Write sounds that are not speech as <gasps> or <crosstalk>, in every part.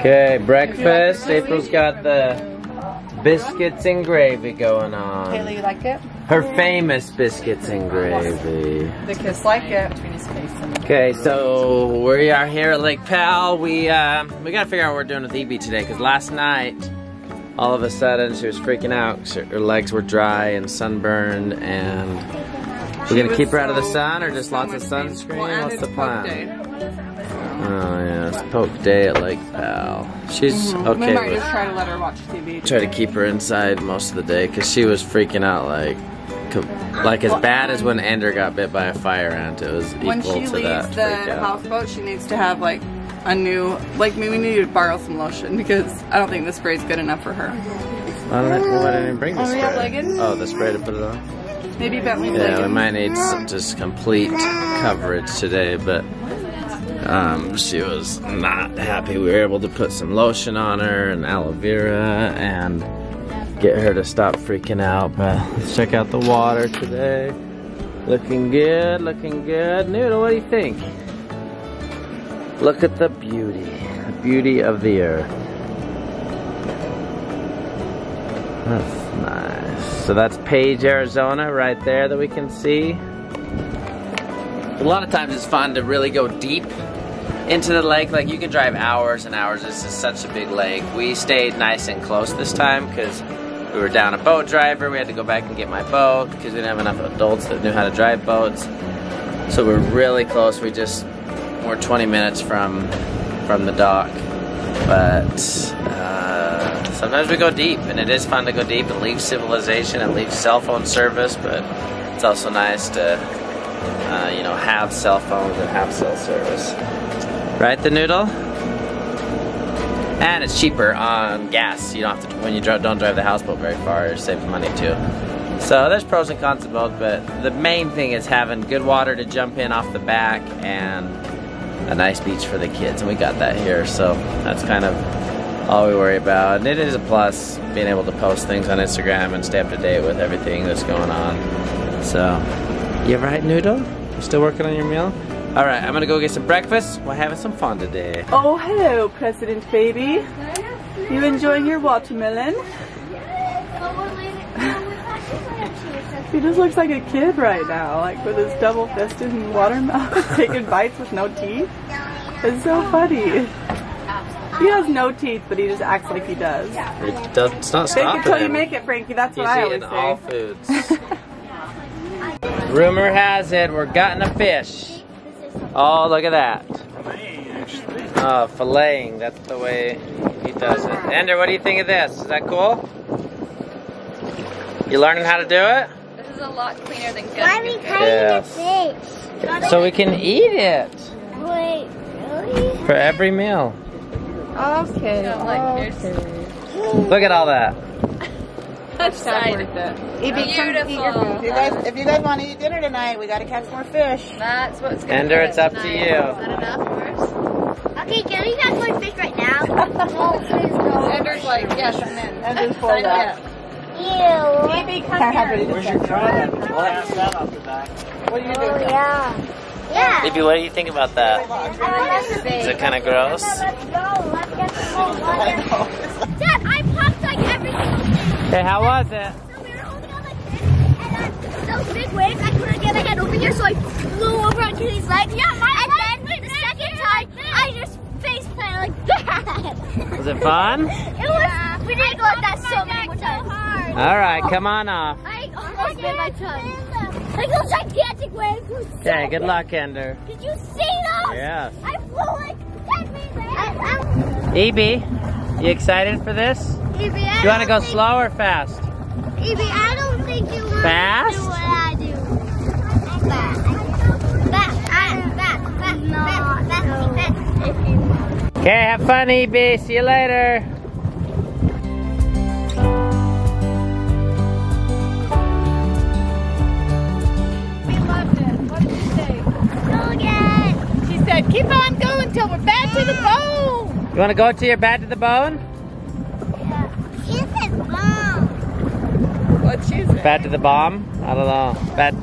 Okay, breakfast. April's got the biscuits and gravy going on. Kayla, you like it? Her famous biscuits and gravy. The kids like it. Okay, so we are here at Lake Powell. We uh, we gotta figure out what we're doing with Evie today because last night, all of a sudden, she was freaking out. 'cause Her her legs were dry and sunburned, and we're gonna keep her out of the sun or just lots of sunscreen. What's the plan? Oh yeah, it's poke day at Lake Powell. She's We okay. might with- just try to let her watch TV. try to keep her inside most of the day because she was freaking out like like as bad as when Ender got bit by a fire ant. It was equal When she to leaves that. the houseboat, she needs to have like a new, like maybe we need to borrow some lotion <laughs> because I don't think the spray's good enough for her. Why don't I, why didn't I bring the Oh, we spray? Oh, the spray to put it on. Maybe Bentley Yeah, we might need some just complete coverage today, but um, she was not happy. We were able to put some lotion on her and aloe vera and get her to stop freaking out. But let's check out the water today. Looking good, looking good. Noodle, what do you think? Look at the beauty, the beauty of the earth. That's nice. So that's Page, Arizona, right there that we can see. A lot of times it's fun to really go deep into the lake. Like you can drive hours and hours. This is such a big lake. We stayed nice and close this time because we were down a boat driver. We had to go back and get my boat because we didn't have enough adults that knew how to drive boats. So we're really close. We just we're 20 minutes from from the dock, but uh, sometimes we go deep, and it is fun to go deep and leave civilization and leave cell phone service. But it's also nice to uh, you know have cell phones and have cell service. Right, the noodle. And it's cheaper on gas. You don't have to when you don't drive the houseboat very far. You're money too. So there's pros and cons to both, but the main thing is having good water to jump in off the back and a nice beach for the kids, and we got that here. So that's kind of all we worry about. And it is a plus being able to post things on Instagram and stay up to date with everything that's going on. So, you right, Noodle? You still working on your meal? All right, I'm gonna go get some breakfast. We're having some fun today. Oh, hello, President Baby. You enjoying your watermelon? He just looks like a kid right now, like with his double fisted watermelon, <laughs> taking bites with no teeth. It's so funny. He has no teeth, but he just acts like he does. It does, it's not Fake stopping it till you make it, Frankie. That's He's what I always eating all foods. <laughs> Rumor has it we're gutting a fish. Oh, look at that. Oh, filleting. That's the way he does it. Ender, what do you think of this? Is that cool? You learning how to do it? This is a lot cleaner than Why are we cutting Yes. the fish? So we can eat it Wait, really? for every meal. Okay. don't like fish. Look at all that. That's Not worth it. Beautiful. If you guys, if you guys want to eat dinner tonight, we got to catch more fish. That's what's gonna Ender, it's it up to you. Is that enough first? Okay, can we catch more fish right now? no, <laughs> oh, please no. Ender's like, yeah, come in. And just pull Sign that. up. Ew. Baby, come here. Where's your gun? What are you Oh, doing? yeah. Yeah. Baby, what do you think about that? Is it kind of gross? Let's go. Let's get some more <laughs> Hey, how was it? So we were holding on like this, and then uh, those big waves, I couldn't get my head over here, so I flew over onto his legs. Yeah, my And then the second time, I just face planted like <laughs> that. Was it fun? It was ridiculous. That's so many more times. All right, come on off. I almost bit my tongue. Like those gigantic waves. were so Okay, good luck, Ender. Did you see those? Yes. I flew like 10 meters. I, Evie, you excited for this? I'm, Evie, You want to go slow or fast? think- Evie, I don't think you want Fast? to do what I do. Fast. Fast. Fast. Fast. No. Fast. Fast. Fast. Okay, have fun, Evie. See you later. We loved it. What did you say? Go again. She said, keep on going till we're back <gasps> to the bone. You want to go to your bed to the bone? She said bomb. What'd she say? Bed to the bomb? I don't know. Bed.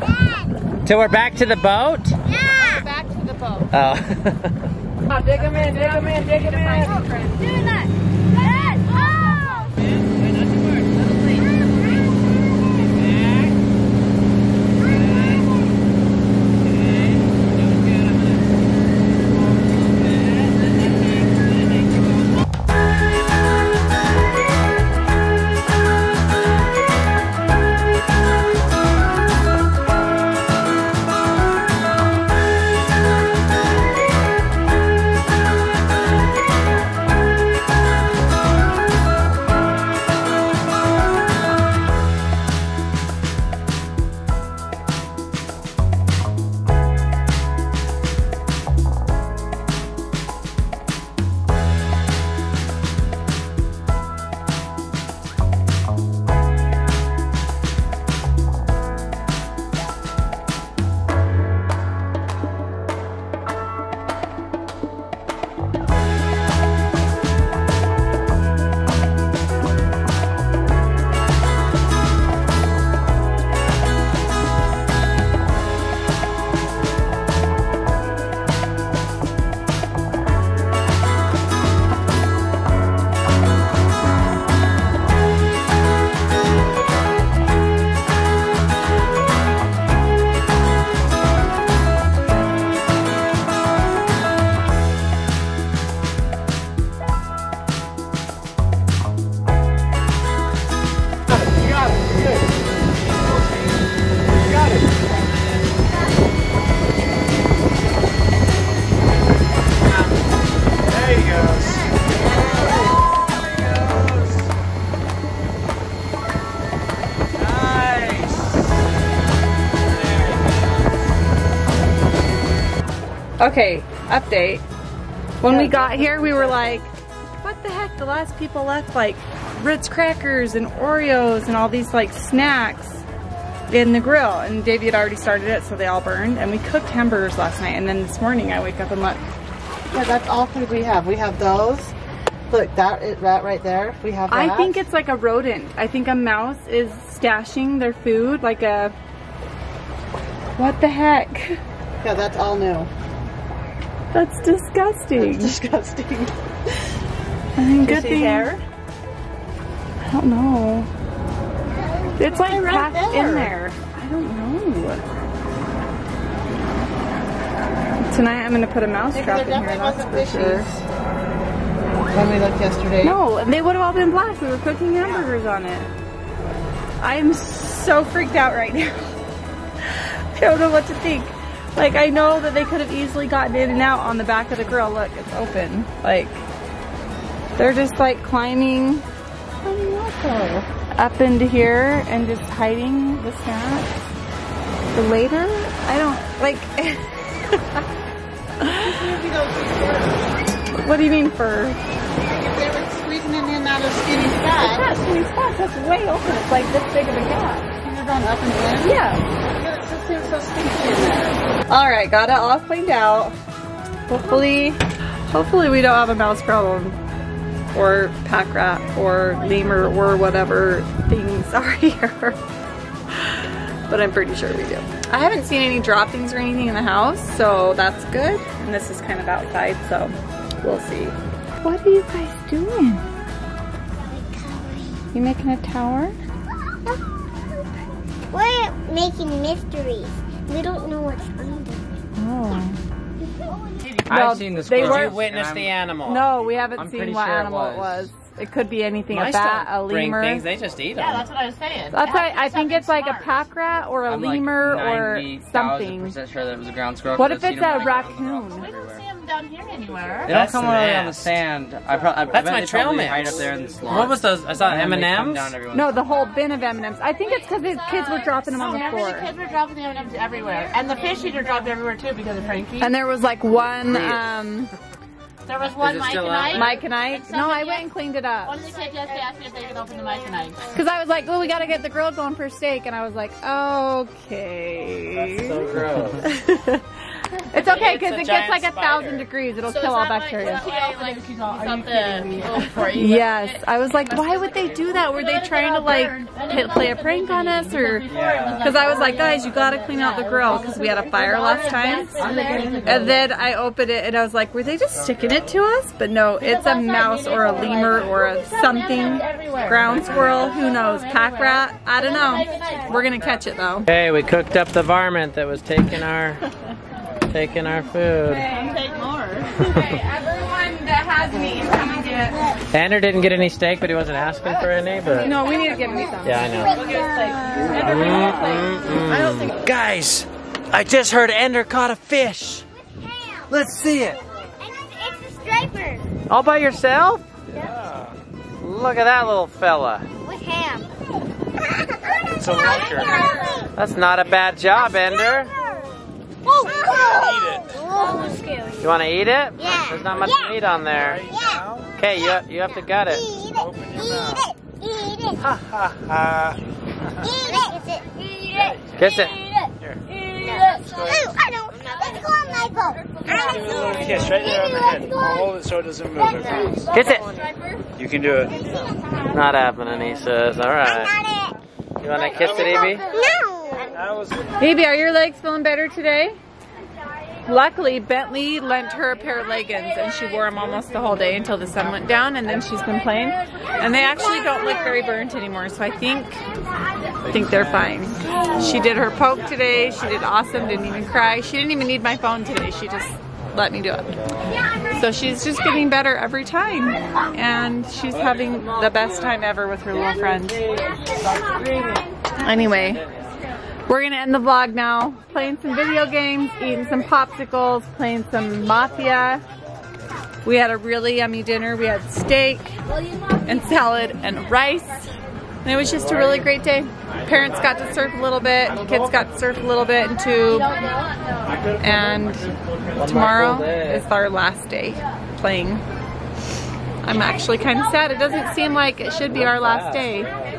Dad. Till we're back to the boat? Yeah. Back to the boat. Oh. <laughs> dig him in, dig him in, dig him in. Do that. Okay, update. When we got here, we were like, what the heck? The last people left like Ritz crackers and Oreos and all these like snacks in the grill. And Davey had already started it, so they all burned. And we cooked hamburgers last night. And then this morning, I wake up and look. Yeah, that's all food we have. We have those. Look, that is rat right there. We have that. I think it's like a rodent. I think a mouse is stashing their food like a. What the heck? Yeah, that's all new. That's disgusting. Disgusting. I mean, good thing. hair? I don't know. It's like right packed there. in there. I don't know. Tonight I'm gonna put a mouse trap in here. That's for sure. fishies. When we looked yesterday. No, and they would have all been black. We were cooking hamburgers on it. I'm so freaked out right now. <laughs> I don't know what to think. Like I know that they could have easily gotten in and out on the back of the grill. Look, it's open. Like they're just like climbing up into here and just hiding the snacks. For later, I don't like. Maybe those were- what do you mean for? If they were squeezing it in out of skinny spots, That's skinny spots. That's way open. It's like this big of a gap. you're going up and in. Yeah. All right, got it all cleaned out. Hopefully, hopefully we don't have a mouse problem or pack rat or lemur or whatever things <laughs> are here. but I'm pretty sure we do. I haven't seen any droppings or anything in the house, so that's good. And this is kind of outside, so we'll see. What are you guys doing? You making a tower? We're making mysteries. We don't know what's under. Oh. I've seen the they squirrel. were- Did you witness the animal? No, we haven't I'm seen what sure animal it was. was. It could be anything, Mice a bat, don't a bring lemur. things, they just eat them. Yeah, that's what I was saying. That's It why I think it's something like a smart. pack rat or a I'm like lemur or 90,000% something. sure that it was a ground squirrel. What 'cause if it's a them running on the rocks raccoon? We don't everywhere. see them down here anywhere. They don't come really on the sand. I, pro- I That's bet my they trail probably mix. hide up there in the swamp. What was those? I saw And then they come M&Ms. down every No, the whole bin of M&Ms. I think it's because the kids were dropping them on the Remember the floor. kids were dropping the M&Ms everywhere. And the fish eater dropped everywhere too because of Frankie. And there was like one, um, there was one it Mike still and up? I. Mike and Ike. And No, I went and cleaned it up. One of the kids yesterday asked me if they could open the Mike and Ike. Because I was like, oh, we got to get the grill going for steak. And I was like, okay. So gross. <laughs> It's okay because it gets like a thousand degrees. It'll kill all bacteria. the <laughs> Yes, I was like, why would they do that? Were they trying to like p- play a prank on us, or? Because I was like, guys, you gotta clean out the grill because we had a fire last time. And then I opened it and I was like, were they just sticking it to us? But no, it's a mouse or a lemur or a something, ground squirrel, who knows, pack rat. I don't know. We're gonna catch it though. Hey, we cooked up the varmint that was taking our <laughs> taking our food. Take more. everyone that has meat, come and get. it. Andrew didn't get any steak, but he wasn't asking for any. But No, we need to give me some. yeah, I know. Mm, mm, mm. Guys, I just heard Ender caught a fish. Let's see it. It's, it's a striper All by yourself? Yeah. Look at that little fella. with ham. It's a roacher. That's not a bad job, Ender. Oh, Eat oh. it. Oh. You want to eat it? Yeah. There's not much Yeah. meat on there. Yeah. Okay, you, you have to gut it. Eat it. Eat it. Eat it. Ha ha ha. Eat it. Eat it. Kiss it. Eat it. Eat it. Ooh, I don't. Let's go on my boat. Give it a little kiss right there on the head. I'll hold it so it doesn't move. I. Kiss it. You can do it. Not happening, he says. All right. Got it. You want to kiss it, Evie? No. That was Evie, are your legs feeling better today? Luckily, Bentley lent her a pair of leggings and she wore them almost the whole day until the sun went down and then she's been playing. And they actually don't look very burnt anymore, so I think I think they're fine. She did her poke today, she did awesome, didn't even cry. She didn't even need my phone today, she just let me do it. So she's just getting better every time and she's having the best time ever with her little friend. Anyway, we're gonna end the vlog now. Playing some video games, eating some popsicles, playing some Mafia. We had a really yummy dinner. We had steak and salad and rice. And it was just a really great day. Parents got to surf a little bit, kids got to surf a little bit in tube. And tomorrow is our last day playing. I'm actually kind of sad. It doesn't seem like it should be our last day.